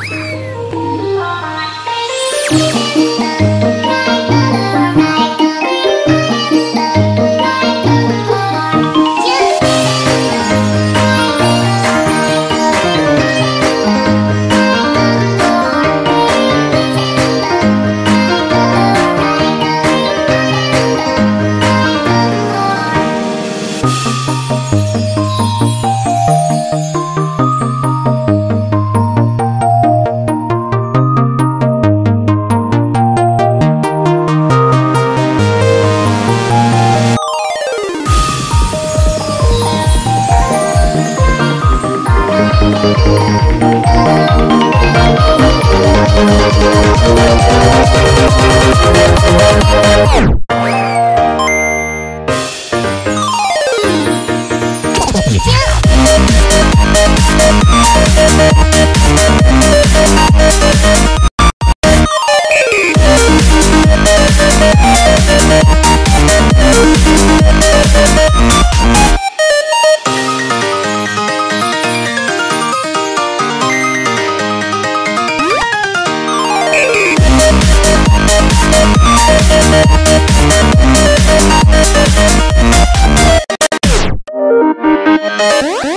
Música Música Música